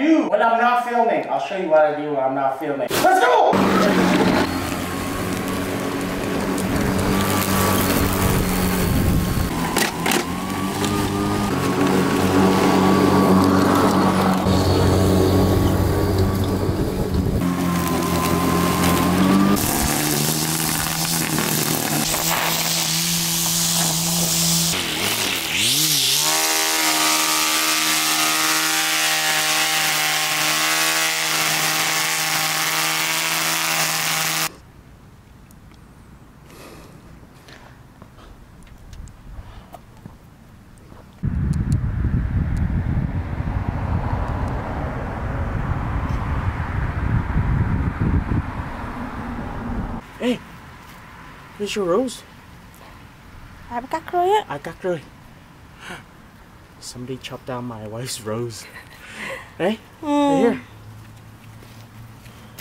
do when I'm not filming. I'll show you what I do when I'm not filming. Let's go! Here's your rose. Bắt cắt rồi á I got rồi. Somebody chopped down my wife's rose. Hey, right here.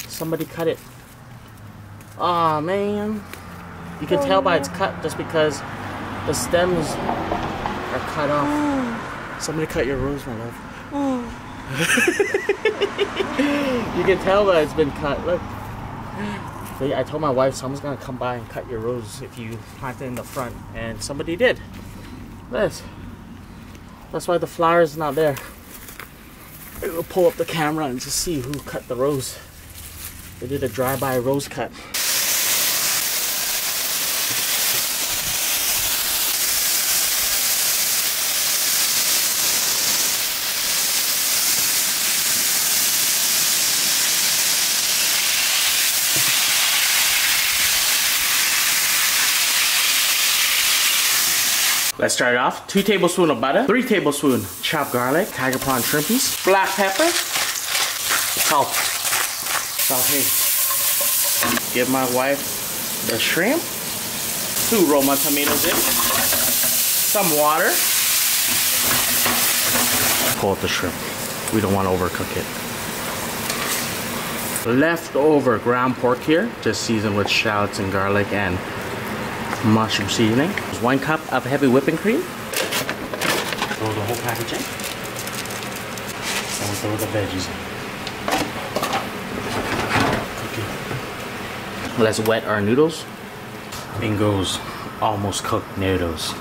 Somebody cut it. Aw, man. You can tell by its cut just because the stems are cut off. Somebody cut your rose, my love. you can tell that it's been cut. Look. I told my wife someone's gonna come by and cut your rose if you plant it in the front, and somebody did. This. That's why the flower is not there. We'll pull up the camera and just see who cut the rose. They did a drive-by rose cut. Let's start off. Two tablespoons of butter, three tablespoons chopped garlic, tiger prawn shrimpies, black pepper, salt, saute. Give my wife the shrimp, two Roma tomatoes in, some water. Pull out the shrimp. We don't want to overcook it. Leftover ground pork here, just seasoned with shallots and garlic and mushroom seasoning. One cup of heavy whipping cream. Throw the whole package in. And throw the veggies in. Okay. Let's wet our noodles. In goes almost cooked noodles.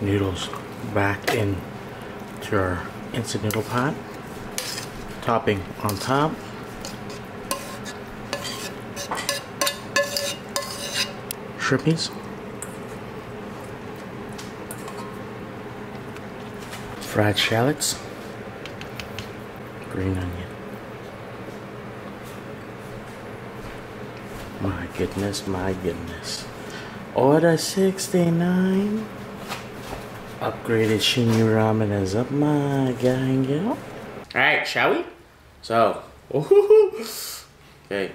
Noodles back in to our instant noodle pot. Topping on top. Shrimpies. Fried shallots, green onion. My goodness, my goodness. Order 69. Upgraded Shinyu Ramen is up, my gal. Alright, shall we? So, okay.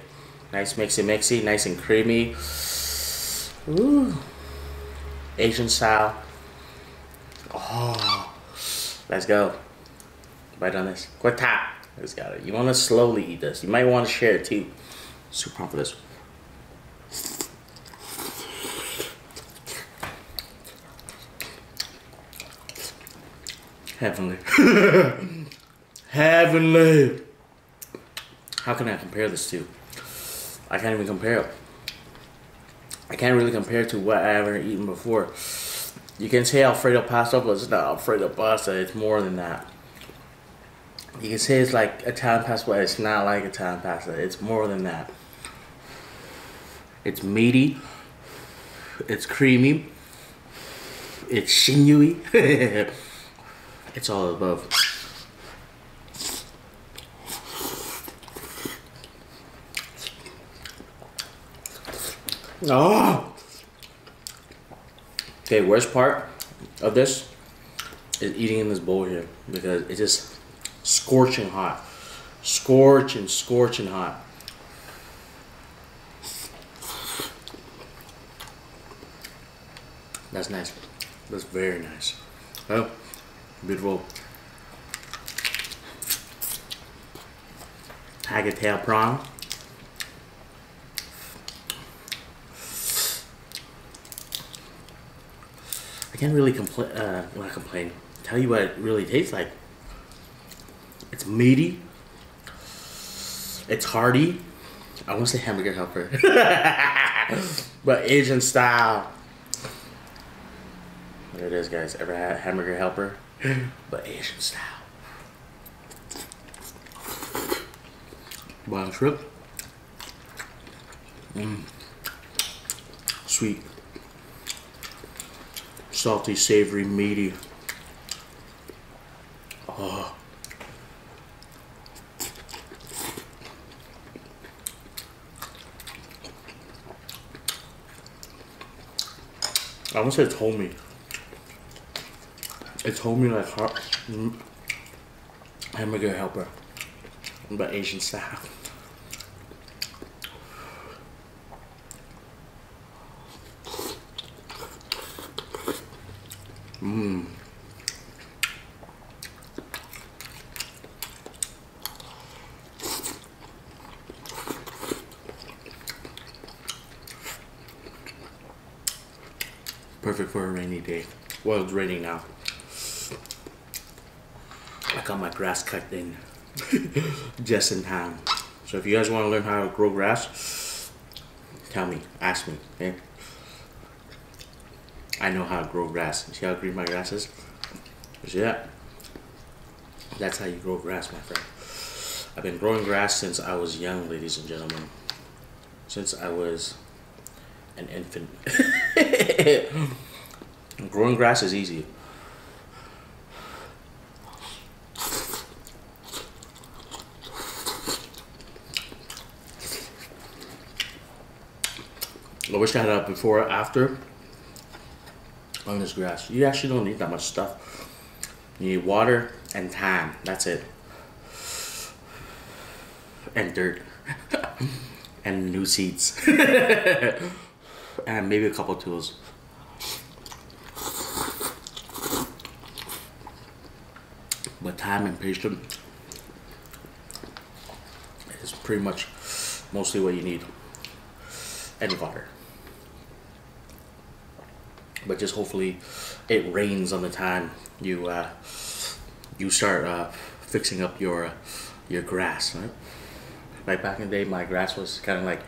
Nice mixy mixy, nice and creamy. Ooh. Asian style. Oh. Let's go. Bite on this. Quick tap. Let's got it. You want to slowly eat this. You might want to share it too. Super pumped for this. Heavenly. Heavenly. How can I compare this to? I can't even compare it. I can't really compare it to what I ever eaten before. You can say Alfredo pasta, but it's not Alfredo pasta. It's more than that. You can say it's like Italian pasta, but it's not like Italian pasta. It's more than that. It's meaty. It's creamy. It's sinewy. it's all above. Oh! Okay, worst part of this is eating in this bowl here because it's scorching hot. Scorching, scorching hot. That's nice. That's very nice. Oh, beautiful. Tail prawn. I can't really complain. Uh, not complain. Tell you what it really tastes like. It's meaty. It's hearty. I want to say hamburger helper, but Asian style. There it is, guys. Ever had hamburger helper, but Asian style. Wild shrimp. Mmm. Sweet. Salty, savory, meaty. Oh. I almost say told me. It told me like heart, mm, hamburger helper, but Asian style. Mmm. Perfect for a rainy day. Well, it's raining now. I got my grass cut in just in time. So if you guys want to learn how to grow grass, tell me, ask me, okay? I know how to grow grass. See how green my grass is? See that? That's how you grow grass, my friend. I've been growing grass since I was young, ladies and gentlemen. Since I was an infant. growing grass is easy. I wish I had a before after on this grass. You actually don't need that much stuff. You need water and time. That's it. And dirt. and new seeds. and maybe a couple tools. But time and patience is pretty much mostly what you need. And water but just hopefully it rains on the time you uh, you start uh, fixing up your uh, your grass right? Like back in the day my grass was kind of like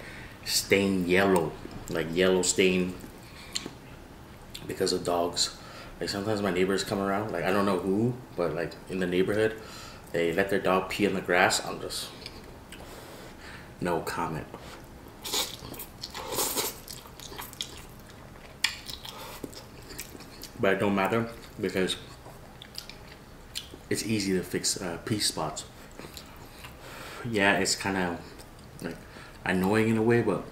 stained yellow like yellow stain because of dogs. Like sometimes my neighbors come around like I don't know who but like in the neighborhood they let their dog pee in the grass. I'm just no comment but it don't matter because it's easy to fix uh, spots. Yeah, it's kind of like annoying in a way, but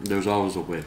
there's always a way.